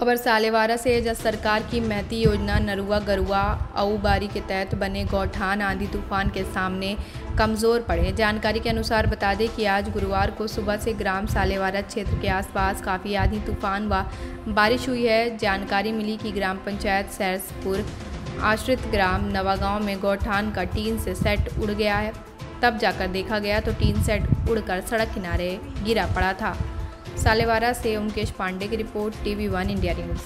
खबर सालेवारा से, जब सरकार की महती योजना नरुआ गरुआ बारी के तहत बने गौठान आंधी तूफ़ान के सामने कमज़ोर पड़े। जानकारी के अनुसार बता दें कि आज गुरुवार को सुबह से ग्राम सालेवारा क्षेत्र के आसपास काफ़ी आंधी तूफ़ान व बारिश हुई है। जानकारी मिली कि ग्राम पंचायत सैरसपुर आश्रित ग्राम नवागांव में गौठान का टीन से सेट उड़ गया है। तब जाकर देखा गया तो टीन सेट उड़कर सड़क किनारे गिरा पड़ा था। सालेवारा से ओमकेश पांडे की report TV One India News.